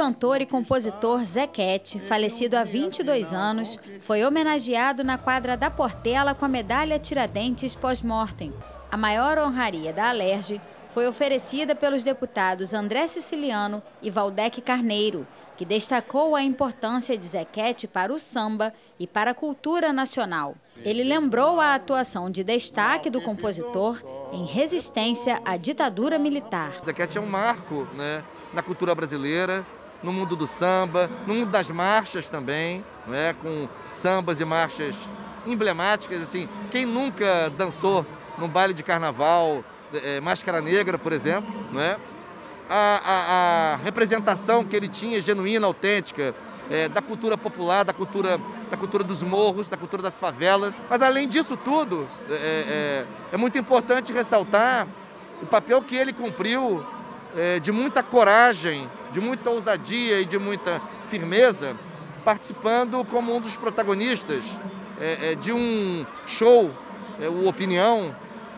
cantor e compositor Zequete, falecido há 22 anos, foi homenageado na quadra da Portela com a medalha Tiradentes pós-mortem. A maior honraria da Alerj foi oferecida pelos deputados André Siciliano e Valdec Carneiro, que destacou a importância de Zequete para o samba e para a cultura nacional. Ele lembrou a atuação de destaque do compositor em resistência à ditadura militar. Zequete é um marco né, na cultura brasileira, no mundo do samba, no mundo das marchas também, né, com sambas e marchas emblemáticas. Assim, quem nunca dançou num baile de carnaval, é, Máscara Negra, por exemplo, não é? A, a, a, representação que ele tinha, genuína, autêntica, é, da cultura popular, da cultura, da cultura dos morros, da cultura das favelas. Mas além disso tudo, é, é, é muito importante ressaltar o papel que ele cumpriu é, de muita coragem, de muita ousadia e de muita firmeza, participando como um dos protagonistas é, é, de um show, o Opinião,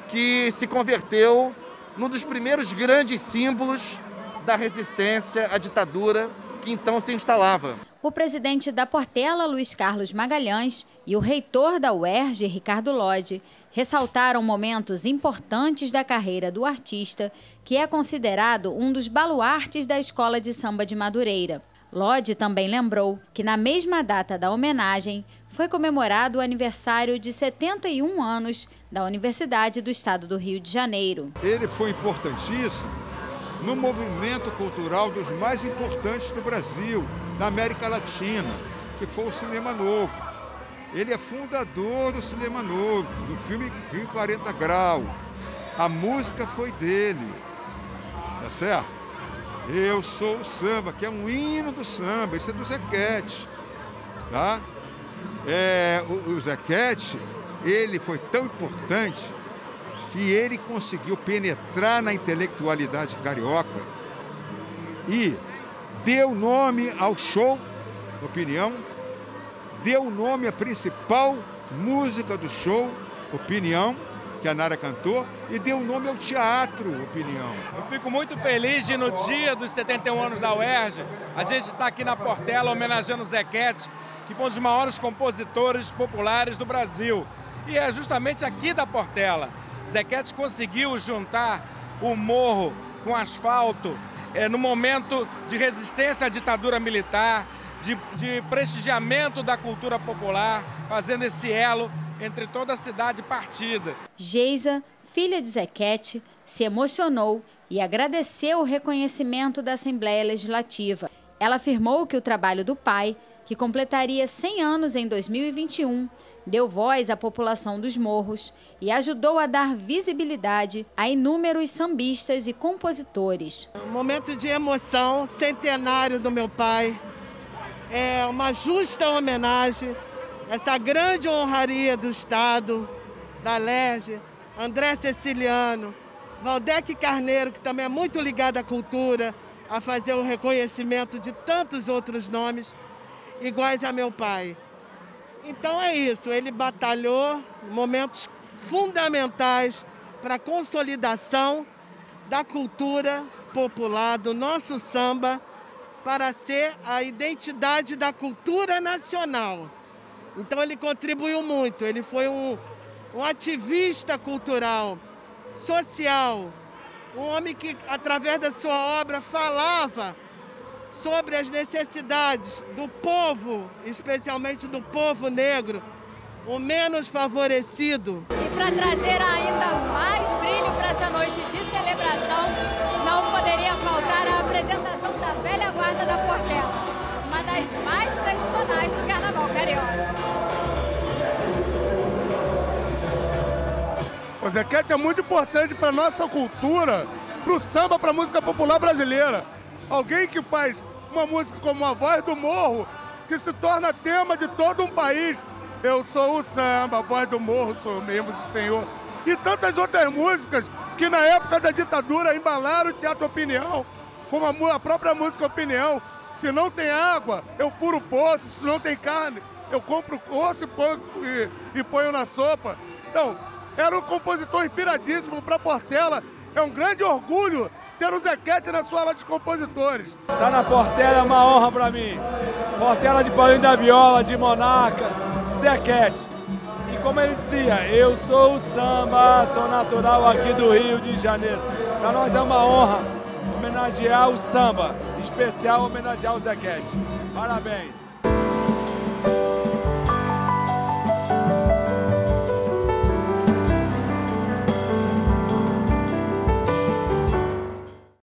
que se converteu num dos primeiros grandes símbolos da resistência à ditadura que então se instalava. O presidente da Portela, Luiz Carlos Magalhães, e o reitor da UERJ, Ricardo Lodi, ressaltaram momentos importantes da carreira do artista, que é considerado um dos baluartes da Escola de Samba de Madureira. Lodi também lembrou que na mesma data da homenagem foi comemorado o aniversário de 71 anos da Universidade do Estado do Rio de Janeiro. Ele foi importantíssimo no movimento cultural dos mais importantes do Brasil, da América Latina, que foi o Cinema Novo. Ele é fundador do Cinema Novo, do filme Rio 40 Graus. A música foi dele, tá certo? Eu sou o samba, que é um hino do samba, esse é do Zequete, tá? É, o, o Zequete, ele foi tão importante que ele conseguiu penetrar na intelectualidade carioca e deu nome ao show, opinião, deu nome à principal música do show, opinião, que a Nara cantou, e deu nome ao teatro, opinião. Eu fico muito feliz de, no dia dos 71 anos da UERJ, a gente está aqui na Portela homenageando o Zequete, que foi um dos maiores compositores populares do Brasil. E é justamente aqui da Portela. Zequete conseguiu juntar o morro com asfalto é, no momento de resistência à ditadura militar, de, de prestigiamento da cultura popular, fazendo esse elo entre toda a cidade partida. Geisa, filha de Zequete, se emocionou e agradeceu o reconhecimento da Assembleia Legislativa. Ela afirmou que o trabalho do pai que completaria 100 anos em 2021, deu voz à população dos morros e ajudou a dar visibilidade a inúmeros sambistas e compositores. Um momento de emoção, centenário do meu pai. É uma justa homenagem, essa grande honraria do Estado, da LERJ, André Ceciliano, Valdec Carneiro, que também é muito ligado à cultura, a fazer o reconhecimento de tantos outros nomes iguais a meu pai. Então é isso, ele batalhou momentos fundamentais para a consolidação da cultura popular, do nosso samba, para ser a identidade da cultura nacional. Então ele contribuiu muito, ele foi um, um ativista cultural, social, um homem que, através da sua obra, falava sobre as necessidades do povo, especialmente do povo negro, o menos favorecido. E para trazer ainda mais brilho para essa noite de celebração, não poderia faltar a apresentação da velha guarda da Portela, uma das mais tradicionais do carnaval carioca. O Zequete é muito importante para a nossa cultura, para o samba, para a música popular brasileira. Alguém que faz uma música como A Voz do Morro, que se torna tema de todo um país. Eu sou o samba, a voz do morro, sou mesmo, senhor. E tantas outras músicas que na época da ditadura embalaram o Teatro Opinião, como a, própria música Opinião. Se não tem água, eu furo o poço, se não tem carne, eu compro osso e ponho, e, e ponho na sopa. Então, era um compositor inspiradíssimo para Portela É um grande orgulho ter o Zequete na sua aula de compositores. Estar na Portela é uma honra para mim. Portela de Paulinho da Viola, de Monaca, Zequete. E como ele dizia, eu sou o samba, sou natural aqui do Rio de Janeiro. Para nós é uma honra homenagear o samba, especial homenagear o Zequete. Parabéns.